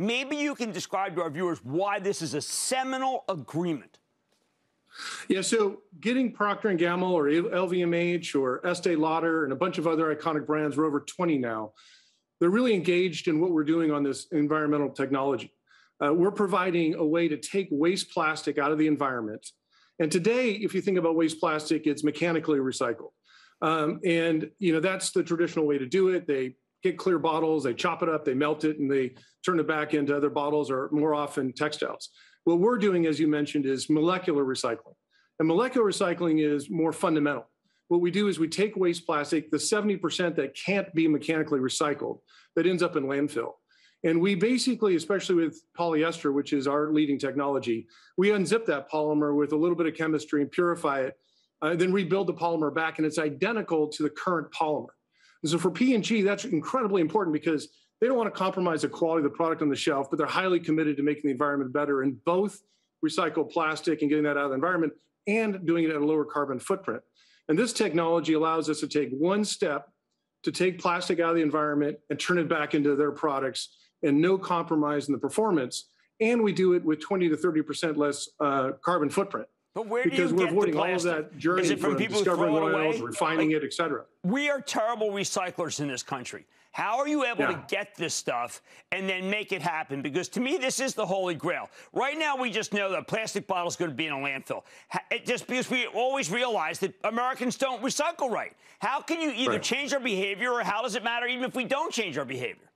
Maybe you can describe to our viewers why this is a seminal agreement. Yeah, so getting Procter & Gamble or LVMH or Estee Lauder and a bunch of other iconic brands, we're over 20 now, they're really engaged in what we're doing on this environmental technology. Uh, we're providing a way to take waste plastic out of the environment. And today, if you think about waste plastic, it's mechanically recycled. Um, and you know that's the traditional way to do it. They get clear bottles, they chop it up, they melt it, and they turn it back into other bottles or more often textiles. What we're doing, as you mentioned, is molecular recycling. And molecular recycling is more fundamental. What we do is we take waste plastic, the 70% that can't be mechanically recycled, that ends up in landfill. And we basically, especially with polyester, which is our leading technology, we unzip that polymer with a little bit of chemistry and purify it, uh, then rebuild the polymer back, and it's identical to the current polymer. And so for P&G, that's incredibly important because they don't want to compromise the quality of the product on the shelf, but they're highly committed to making the environment better in both recycled plastic and getting that out of the environment and doing it at a lower carbon footprint. And this technology allows us to take one step to take plastic out of the environment and turn it back into their products and no compromise in the performance. And we do it with 20 to 30% less uh, carbon footprint. But where because do you we're get avoiding all of that journey Is it from, from people discovering oils, away? refining like, it, et cetera. We are terrible recyclers in this country. How are you able yeah. to get this stuff and then make it happen? Because to me, this is the holy grail. Right now, we just know that plastic bottle is going to be in a landfill. It just because we always realize that Americans don't recycle right. How can you either right. change our behavior or how does it matter even if we don't change our behavior?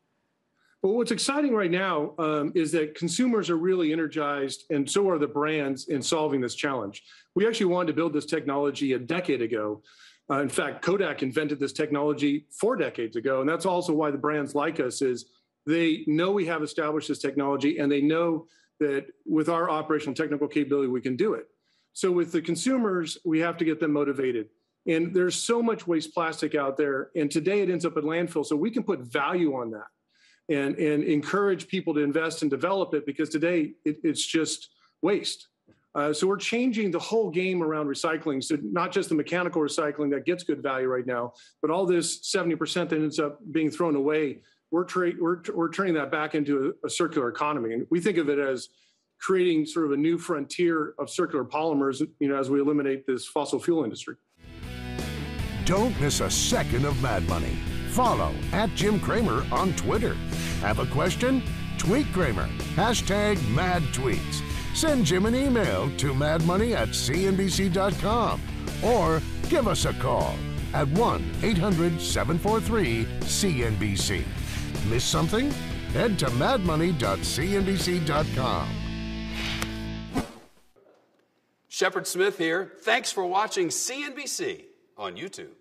Well, what's exciting right now um, is that consumers are really energized, and so are the brands in solving this challenge. We actually wanted to build this technology a decade ago. Uh, in fact, Kodak invented this technology four decades ago, and that's also why the brands like us is they know we have established this technology, and they know that with our operational technical capability, we can do it. So with the consumers, we have to get them motivated. And there's so much waste plastic out there, and today it ends up in landfill. So we can put value on that and, and encourage people to invest and develop it because today it, it's just waste. Uh, so we're changing the whole game around recycling. So not just the mechanical recycling that gets good value right now, but all this 70% that ends up being thrown away, we're, tra- we're, we're turning that back into a, a circular economy. And we think of it as creating sort of a new frontier of circular polymers, you know, as we eliminate this fossil fuel industry. Don't miss a second of Mad Money. Follow at Jim Cramer on Twitter. Have a question? Tweet Cramer. Hashtag mad tweets. Send Jim an email to madmoney at cnbc.com or give us a call at 1 800 743 CNBC. Miss something? Head to madmoney.cnbc.com. Shepard Smith here. Thanks for watching CNBC on YouTube.